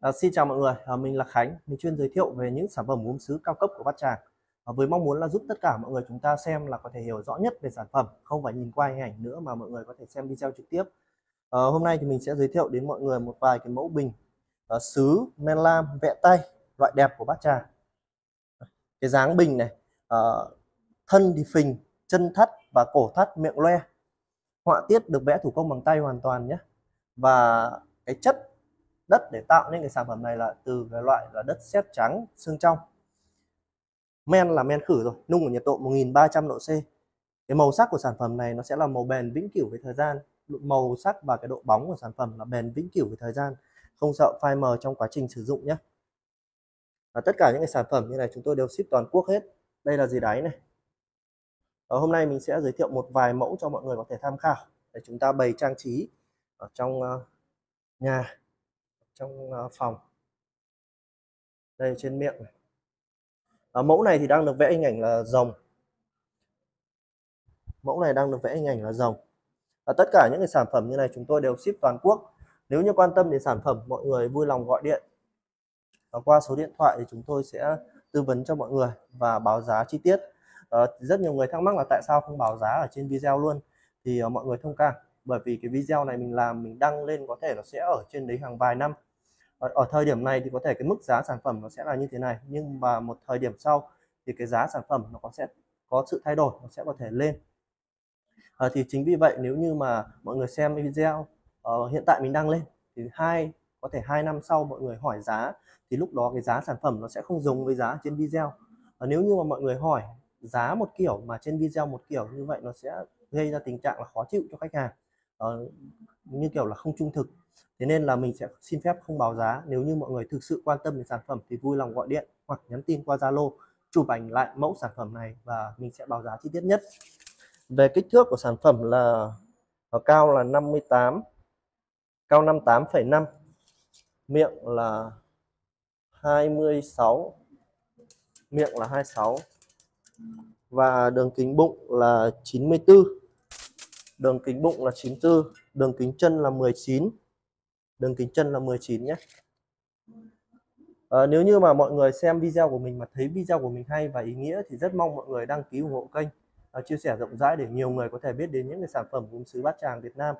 À, xin chào mọi người, à, mình là Khánh, mình chuyên giới thiệu về những sản phẩm gốm sứ cao cấp của Bát Tràng. À, với mong muốn là giúp tất cả mọi người chúng ta xem là có thể hiểu rõ nhất về sản phẩm, không phải nhìn qua hình ảnh nữa mà mọi người có thể xem video trực tiếp. À, hôm nay thì mình sẽ giới thiệu đến mọi người một vài cái mẫu bình à, sứ men lam vẽ tay loại đẹp của Bát Tràng. Cái dáng bình này, à, thân thì phình, chân thắt và cổ thắt miệng loe. Họa tiết được vẽ thủ công bằng tay hoàn toàn nhé. Và cái chất đất để tạo nên cái sản phẩm này là từ cái loại là đất sét trắng, xương trong. Men là men khử rồi, nung ở nhiệt độ 1300 độ C. Cái màu sắc của sản phẩm này nó sẽ là màu bền vĩnh cửu với thời gian. Màu sắc và cái độ bóng của sản phẩm là bền vĩnh cửu với thời gian. Không sợ phai mờ trong quá trình sử dụng nhé. Và tất cả những cái sản phẩm như này chúng tôi đều ship toàn quốc hết. Đây là gì đáy này. Ở hôm nay mình sẽ giới thiệu một vài mẫu cho mọi người có thể tham khảo để chúng ta bày trang trí ở trong ờ, nhà trong ờ, phòng. Đây trên miệng này. À, mẫu này thì đang được vẽ hình ảnh là rồng. Mẫu này đang được vẽ hình ảnh là rồng. Và tất cả những cái sản phẩm như này chúng tôi đều ship toàn quốc. Nếu như quan tâm đến sản phẩm mọi người vui lòng gọi điện. Và qua số điện thoại thì chúng tôi sẽ tư vấn cho mọi người và báo giá chi tiết. À, rất nhiều người thắc mắc là tại sao không báo giá ở trên video luôn. Thì à, mọi người thông cảm. Bởi vì cái video này mình làm mình đăng lên có thể nó sẽ ở trên đấy hàng vài năm ở, ở thời điểm này thì có thể cái mức giá sản phẩm nó sẽ là như thế này nhưng mà một thời điểm sau thì cái giá sản phẩm nó có sẽ có sự thay đổi nó sẽ có thể lên. À, thì chính vì vậy nếu như mà mọi người xem video uh, hiện tại mình đăng lên thì hai có thể hai năm sau mọi người hỏi giá thì lúc đó cái giá sản phẩm nó sẽ không giống với giá trên video. À, nếu như mà mọi người hỏi giá một kiểu mà trên video một kiểu như vậy nó sẽ gây ra tình trạng là khó chịu cho khách hàng. Uh, như kiểu là không trung thực thế nên là mình sẽ xin phép không báo giá. Nếu như mọi người thực sự quan tâm đến sản phẩm thì vui lòng gọi điện hoặc nhắn tin qua Zalo chụp ảnh lại mẫu sản phẩm này và mình sẽ báo giá chi tiết nhất. Về kích thước của sản phẩm là nó cao là 58 cao 58,5 miệng là 26 miệng là 26 và đường kính bụng là 94 đường kính bụng là 94 đường kính chân là 19 đường kính chân là 19 nhé. À, nếu như mà mọi người xem video của mình mà thấy video của mình hay và ý nghĩa thì rất mong mọi người đăng ký ủng hộ kênh à, chia sẻ rộng rãi để nhiều người có thể biết đến những cái sản phẩm gốm sứ bát tràng Việt Nam.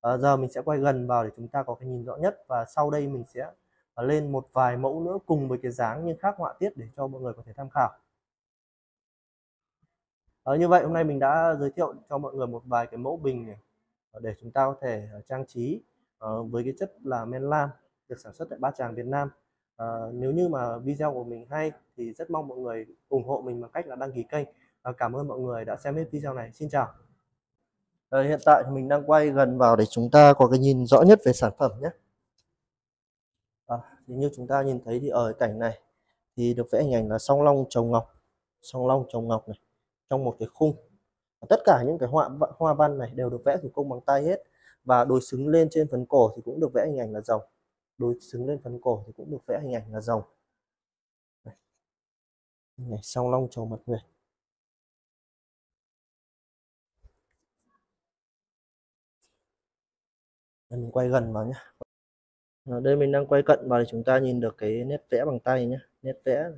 À, giờ mình sẽ quay gần vào để chúng ta có cái nhìn rõ nhất và sau đây mình sẽ lên một vài mẫu nữa cùng với cái dáng nhưng khác họa tiết để cho mọi người có thể tham khảo. À, như vậy hôm nay mình đã giới thiệu cho mọi người một vài cái mẫu bình này để chúng ta có thể trang trí. Ờ, với cái chất là men lam được sản xuất tại Ba Tràng Việt Nam. À, nếu như mà video của mình hay thì rất mong mọi người ủng hộ mình bằng cách là đăng ký kênh. À, cảm ơn mọi người đã xem hết video này. Xin chào. À, hiện tại thì mình đang quay gần vào để chúng ta có cái nhìn rõ nhất về sản phẩm nhé. À, thì như chúng ta nhìn thấy thì ở cảnh này thì được vẽ hình ảnh là song long trồng ngọc song long trồng ngọc này trong một cái khung. Tất cả những cái họa hoa văn này đều được vẽ thủ công bằng tay hết và đối xứng lên trên phần cổ thì cũng được vẽ hình ảnh là rồng. Đối xứng lên phần cổ thì cũng được vẽ hình ảnh là rồng. Này song long trầu mật nguyệt mình quay gần vào nhé ở đây mình đang quay cận vào để chúng ta nhìn được cái nét vẽ bằng tay nhé nét vẽ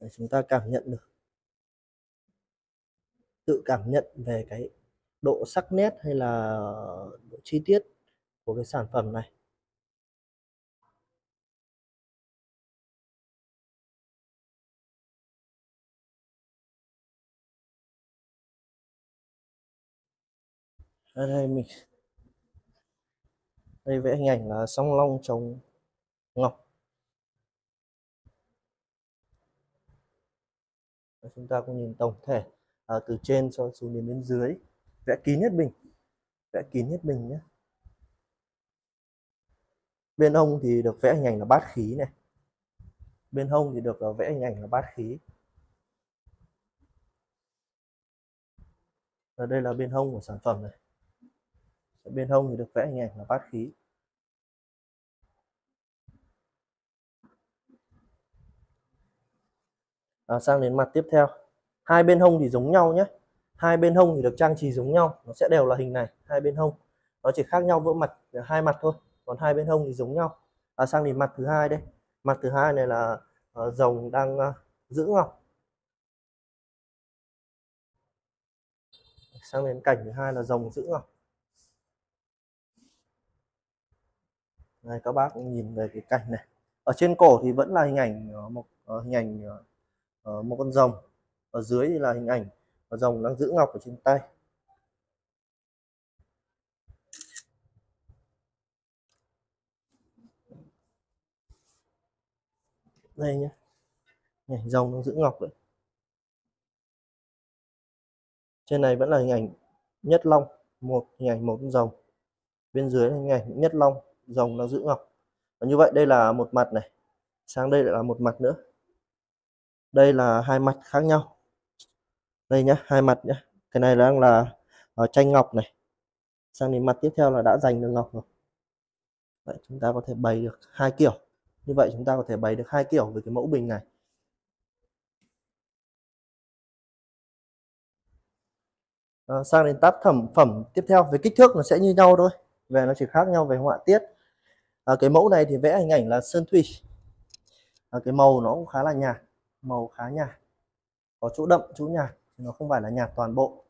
để chúng ta cảm nhận được. Tự cảm nhận về cái độ sắc nét hay là độ chi tiết của cái sản phẩm này? Ở đây mình đây vẽ hình ảnh là song long trồng ngọc. Chúng ta cũng nhìn tổng thể à, từ trên cho xuống đến bên dưới vẽ kín hết bình vẽ kín hết bình nhé bên hông thì được vẽ hình ảnh là bát khí này. Bên hông thì được ờ, vẽ hình ảnh là bát khí. Và đây là bên hông của sản phẩm này. Bên hông thì được vẽ hình ảnh là bát khí. À, sang đến mặt tiếp theo. Hai bên hông thì giống nhau nhé hai bên hông thì được trang trí giống nhau nó sẽ đều là hình này hai bên hông. Nó chỉ khác nhau vỡ mặt hai mặt thôi còn hai bên hông thì giống nhau. À, sang đến mặt thứ hai đây. Mặt thứ hai này là ờ, uh, rồng đang uh, giữ ngọc. Sang đến cảnh thứ hai là rồng giữ ngọc. Này các bác nhìn về cái cảnh này. Ở trên cổ thì vẫn là hình ảnh ờ, một uh, hình ảnh uh, một con rồng. Ở dưới thì là hình ảnh rồng đang giữ ngọc ở trên tay. Đây nhé nhảy rồng đang giữ ngọc đấy. Trên này vẫn là hình ảnh nhất long, một hình ảnh một rồng. Bên dưới là hình ảnh nhất long, rồng đang giữ ngọc. Và như vậy đây là một mặt này. Sang đây lại là một mặt nữa. Đây là hai mặt khác nhau đây nhá hai mặt nhá. Cái này đang là ờ, uh, tranh ngọc này. Sang đến mặt tiếp theo là đã giành được ngọc rồi. Vậy chúng ta có thể bày được hai kiểu. Như vậy chúng ta có thể bày được hai kiểu về cái mẫu bình này. À, sang đến tác phẩm phẩm tiếp theo. Về kích thước nó sẽ như nhau thôi. Về nó chỉ khác nhau về họa tiết. À, cái mẫu này thì vẽ hình ảnh là sơn thủy. À, cái màu nó cũng khá là nhạt. Màu khá nhạt. Có chỗ đậm chỗ nhạt nó không phải là nhạt toàn bộ.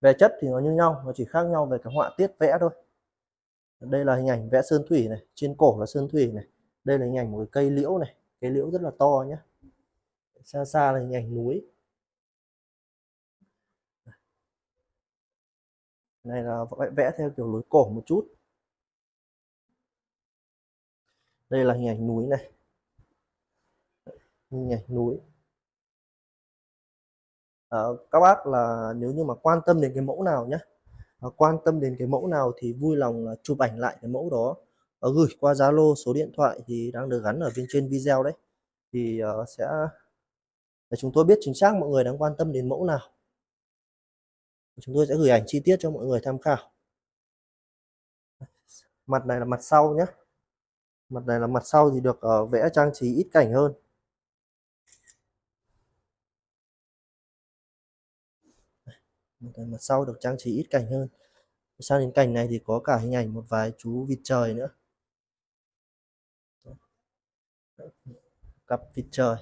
Về chất thì nó như nhau, nó chỉ khác nhau về cái họa tiết vẽ thôi. Đây là hình ảnh vẽ sơn thủy này, trên cổ là sơn thủy này. Đây là hình ảnh một cái cây liễu này, cây liễu rất là to nhé xa xa là hình ảnh núi. Này là vẽ theo kiểu lối cổ một chút. Đây là hình ảnh núi này hình núi. À, các bác là nếu như mà quan tâm đến cái mẫu nào nhé à, ờ, quan tâm đến cái mẫu nào thì vui lòng là chụp ảnh lại cái mẫu đó. À, gửi qua Zalo số điện thoại thì đang được gắn ở bên trên video đấy. Thì uh, sẽ để chúng tôi biết chính xác mọi người đang quan tâm đến mẫu nào. Chúng tôi sẽ gửi ảnh chi tiết cho mọi người tham khảo. Mặt này là mặt sau nhé mặt này là mặt sau thì được uh, vẽ trang trí ít cảnh hơn. Mặt sau được trang trí ít cảnh hơn. Sang đến cảnh này thì có cả hình ảnh một vài chú vịt trời nữa. Cặp vịt trời.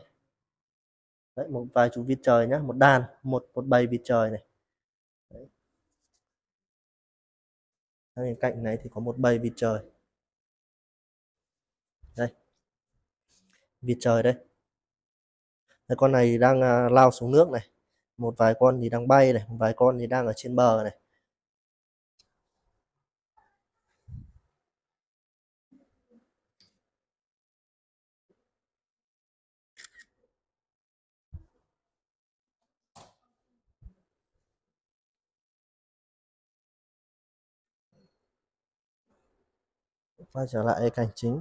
Đấy, một vài chú vịt trời nhá. một đàn một một bầy vịt trời này. Đấy. sang đến cạnh này thì có một bầy vịt trời. Đây. Vịt trời đây. Đấy, con này đang uh, lao xuống nước này một vài con thì đang bay này, một vài con thì đang ở trên bờ này. Quay trở lại cảnh chính.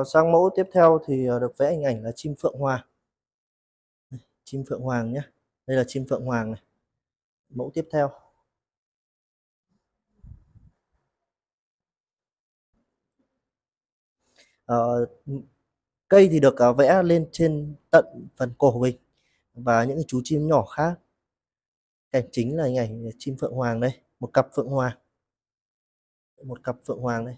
À, sang mẫu tiếp theo thì ờ, được vẽ hình ảnh là chim phượng hoàng. Chim phượng hoàng nhé đây là chim phượng hoàng này. Mẫu tiếp theo. À, cây thì được vẽ lên trên tận phần cổ mình và những chú chim nhỏ khác. Cảnh chính là hình ảnh chim phượng hoàng đây một cặp phượng hoàng. Một cặp phượng hoàng đây.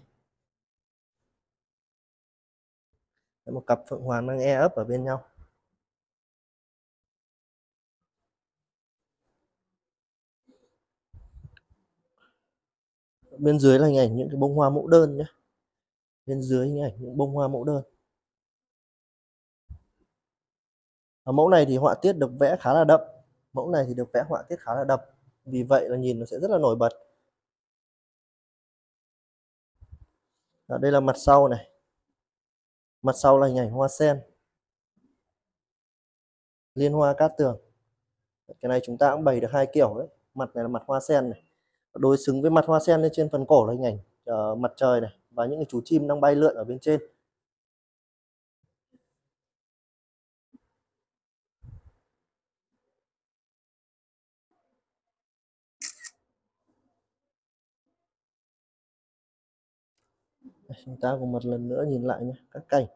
Một cặp phượng hoàng đang e ấp ở bên nhau. Bên dưới là hình ảnh những cái bông hoa mẫu đơn nhé bên dưới hình ảnh những bông hoa mẫu đơn. Ở mẫu này thì họa tiết được vẽ khá là đậm. Mẫu này thì được vẽ họa tiết khá là đậm. Vì vậy là nhìn nó sẽ rất là nổi bật. Ở đây là mặt sau này mặt sau là hình ảnh hoa sen. Liên hoa cát tường. Cái này chúng ta cũng bày được hai kiểu đấy. Mặt này là mặt hoa sen này. Đối xứng với mặt hoa sen lên trên phần cổ là hình ảnh uh, mặt trời này và những cái chú chim đang bay lượn ở bên trên. chúng ta cùng một lần nữa nhìn lại nhé, các kênh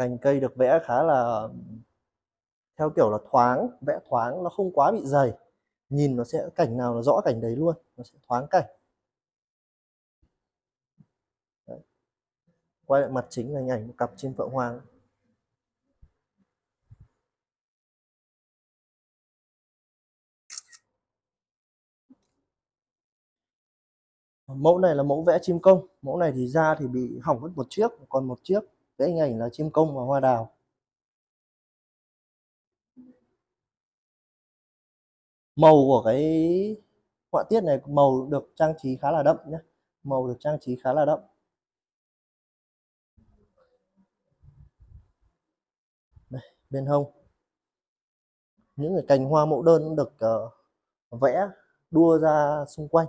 cành cây được vẽ khá là, theo kiểu là thoáng, vẽ thoáng, nó không quá bị dày. Nhìn nó sẽ cảnh nào nó rõ cảnh đấy luôn, nó sẽ thoáng cảnh đấy. quay lại mặt chính là hình ảnh một cặp chim phượng hoàng. Mẫu này là mẫu vẽ chim công. Mẫu này thì da thì bị hỏng mất một chiếc còn một chiếc. Cái hình ảnh là chim công và hoa đào. Màu của cái họa tiết này màu được trang trí khá là đậm nhé. Màu được trang trí khá là đậm. Đây, bên hông. Những cái cành hoa mẫu đơn được uh, vẽ đua ra xung quanh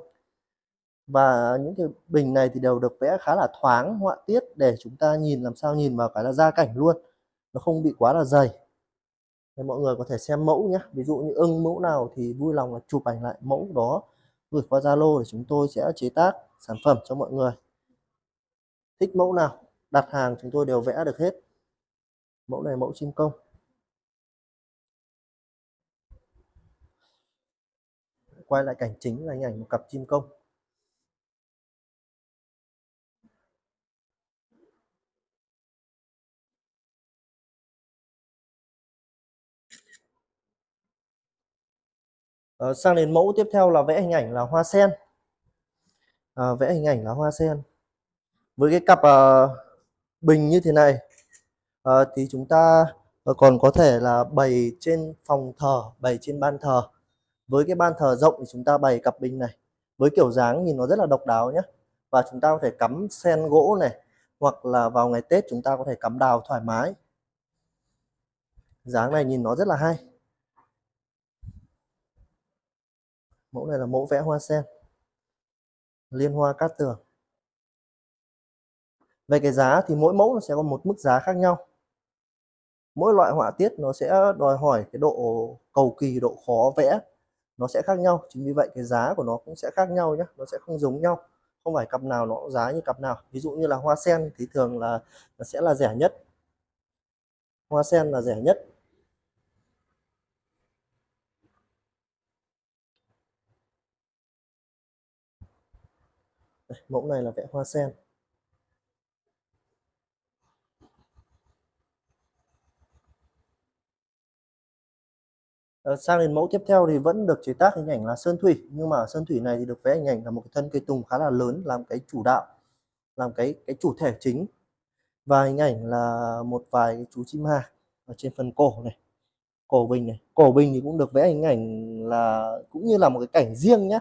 và những cái bình này thì đều được vẽ khá là thoáng, họa tiết để chúng ta nhìn, làm sao nhìn vào cái là gia cảnh luôn. Nó không bị quá là dày. Nên mọi người có thể xem mẫu nhé. Ví dụ như ưng mẫu nào thì vui lòng là chụp ảnh lại mẫu đó, gửi qua Zalo để chúng tôi sẽ chế tác sản phẩm cho mọi người. Thích mẫu nào, đặt hàng chúng tôi đều vẽ được hết. Mẫu này mẫu chim công. Quay lại cảnh chính là hình ảnh một cặp chim công. À, sang đến mẫu tiếp theo là vẽ hình ảnh là hoa sen. À, vẽ hình ảnh là hoa sen. Với cái cặp à, bình như thế này à, thì chúng ta còn có thể là bày trên phòng thờ bày trên ban thờ. Với cái ban thờ rộng thì chúng ta bày cặp bình này. Với kiểu dáng nhìn nó rất là độc đáo nhé và chúng ta có thể cắm sen gỗ này hoặc là vào ngày Tết chúng ta có thể cắm đào thoải mái. Dáng này nhìn nó rất là hay. Mẫu này là mẫu vẽ hoa sen. Liên hoa cát tường. Về cái giá thì mỗi mẫu nó sẽ có một mức giá khác nhau. Mỗi loại họa tiết nó sẽ đòi hỏi cái độ cầu kỳ, độ khó vẽ. Nó sẽ khác nhau, chính vì vậy cái giá của nó cũng sẽ khác nhau nhé nó sẽ không giống nhau. Không phải cặp nào nó giá như cặp nào. Ví dụ như là hoa sen thì thường là nó sẽ là rẻ nhất. Hoa sen là rẻ nhất. Đây, mẫu này là vẽ hoa sen. À, sang đến mẫu tiếp theo thì vẫn được chế tác hình ảnh là sơn thủy nhưng mà sơn thủy này thì được vẽ hình ảnh là một cái thân cây tùng khá là lớn làm cái chủ đạo làm cái cái chủ thể chính. Và hình ảnh là một vài cái chú chim hà ở trên phần cổ này cổ bình này. Cổ bình thì cũng được vẽ hình ảnh là cũng như là một cái cảnh riêng nhé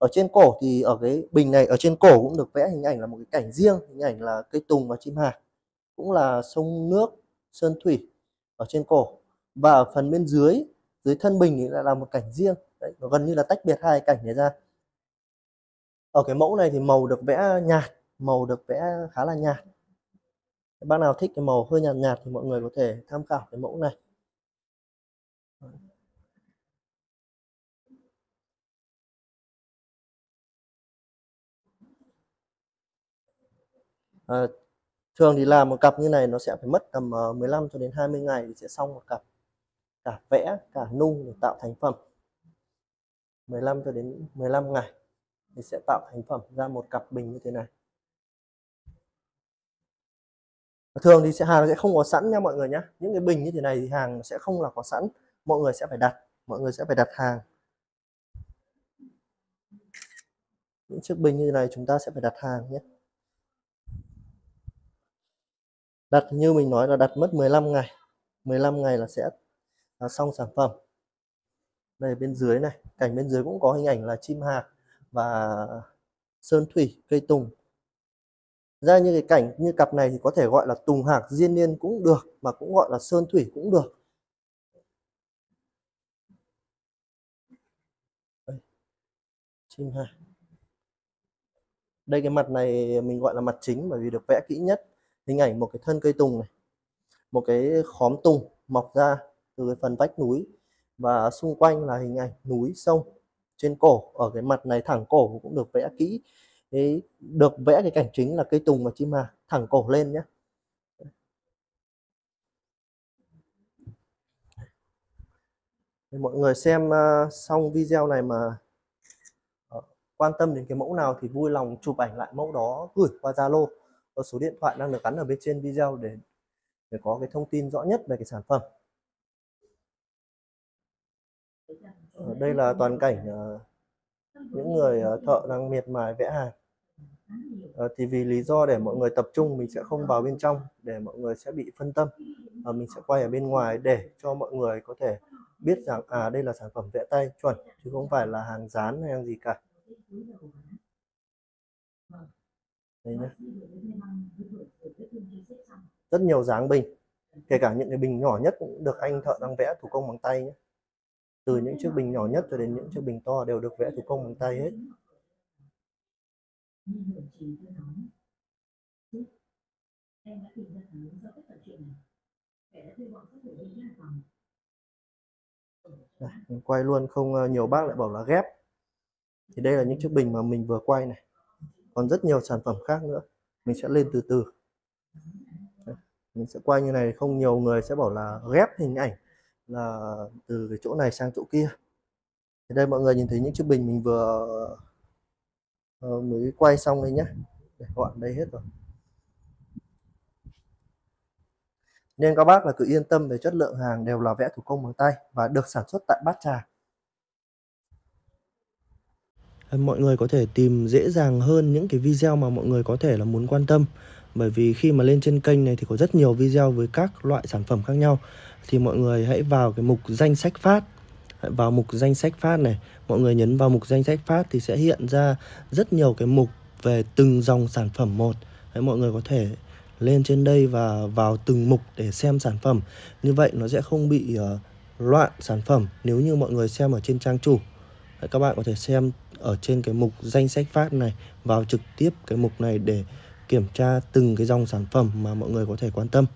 ở trên cổ thì ở cái bình này, ở trên cổ cũng được vẽ hình ảnh là một cái cảnh riêng, hình ảnh là cây tùng và chim hạc cũng là sông nước, sơn thủy ở trên cổ. Và ở phần bên dưới dưới thân bình thì lại là một cảnh riêng. Đấy, nó gần như là tách biệt hai cảnh này ra. Ở cái mẫu này thì màu được vẽ nhạt, màu được vẽ khá là nhạt. Bác nào thích cái màu hơi nhạt nhạt thì mọi người có thể tham khảo cái mẫu này. À, thường thì làm một cặp như này nó sẽ phải mất tầm ờ, 15 cho đến 20 ngày thì sẽ xong một cặp. Cả vẽ cả nung để tạo thành phẩm. 15 cho đến 15 ngày thì sẽ tạo thành phẩm ra một cặp bình như thế này. Thường thì sẽ hàng sẽ không có sẵn nha mọi người nhé những cái bình như thế này thì hàng sẽ không là có sẵn. Mọi người sẽ phải đặt mọi người sẽ phải đặt hàng. Những chiếc bình như thế này chúng ta sẽ phải đặt hàng nhé. Đặt như mình nói là đặt mất 15 ngày. 15 ngày là sẽ, là xong sản phẩm. Đây, bên dưới này, cảnh bên dưới cũng có hình ảnh là chim hạc và sơn thủy, cây tùng. Ra như cái cảnh, như cặp này thì có thể gọi là tùng hạc diên niên cũng được, mà cũng gọi là sơn thủy cũng được. Đây. chim hạc. Đây, cái mặt này mình gọi là mặt chính bởi vì được vẽ kỹ nhất hình ảnh một cái thân cây tùng này một cái khóm tùng mọc ra từ cái phần vách núi và xung quanh là hình ảnh núi sông trên cổ ở cái mặt này thẳng cổ cũng được vẽ kỹ. Đấy, được vẽ cái cảnh chính là cây tùng và chim hà thẳng cổ lên nhé mọi người xem uh, xong video này mà uh, quan tâm đến cái mẫu nào thì vui lòng chụp ảnh lại mẫu đó gửi qua Zalo và số điện thoại đang được gắn ở bên trên video để để có cái thông tin rõ nhất về cái sản phẩm. Ở đây là toàn cảnh uh, những người uh, thợ đang miệt mài vẽ hàng. Uh, thì vì lý do để mọi người tập trung mình sẽ không vào bên trong để mọi người sẽ bị phân tâm. Uh, mình sẽ quay ở bên ngoài để cho mọi người có thể biết rằng à đây là sản phẩm vẽ tay chuẩn chứ không phải là hàng dán hay hàng gì cả đây nhé. Rất nhiều dáng bình kể cả những cái bình nhỏ nhất cũng được anh thợ đang vẽ thủ công bằng tay nhé. Từ những chiếc bình nhỏ nhất cho đến những chiếc bình to đều được vẽ thủ công bằng tay hết. Em đã tìm ra khả do tất cả chuyện này. Kẻ đã thuê bọn sát thủ đến Hải Phòng. Đây, mình quay luôn không ờ, nhiều bác lại bảo là ghép. Thì đây là những chiếc bình mà mình vừa quay này còn rất nhiều sản phẩm khác nữa. Mình sẽ lên từ từ. Mình sẽ quay như này không nhiều người sẽ bảo là ghép hình ảnh là từ cái chỗ này sang chỗ kia. Thì đây mọi người nhìn thấy những chiếc bình mình vừa uh, mới quay xong đây nhé để gọn đây hết rồi. Nên các bác là cứ yên tâm về chất lượng hàng đều là vẽ thủ công bằng tay và được sản xuất tại Bát Tràng. Mọi người có thể tìm dễ dàng hơn những cái video mà mọi người có thể là muốn quan tâm. Bởi vì khi mà lên trên kênh này thì có rất nhiều video với các loại sản phẩm khác nhau. Thì mọi người hãy vào cái mục danh sách phát. Hãy vào mục danh sách phát này. Mọi người nhấn vào mục danh sách phát thì sẽ hiện ra rất nhiều cái mục về từng dòng sản phẩm một. Đấy, mọi người có thể lên trên đây và vào từng mục để xem sản phẩm. Như vậy nó sẽ không bị uh, loạn sản phẩm nếu như mọi người xem ở trên trang chủ. Các bạn có thể xem ở trên cái mục danh sách phát này, vào trực tiếp cái mục này để kiểm tra từng cái dòng sản phẩm mà mọi người có thể quan tâm.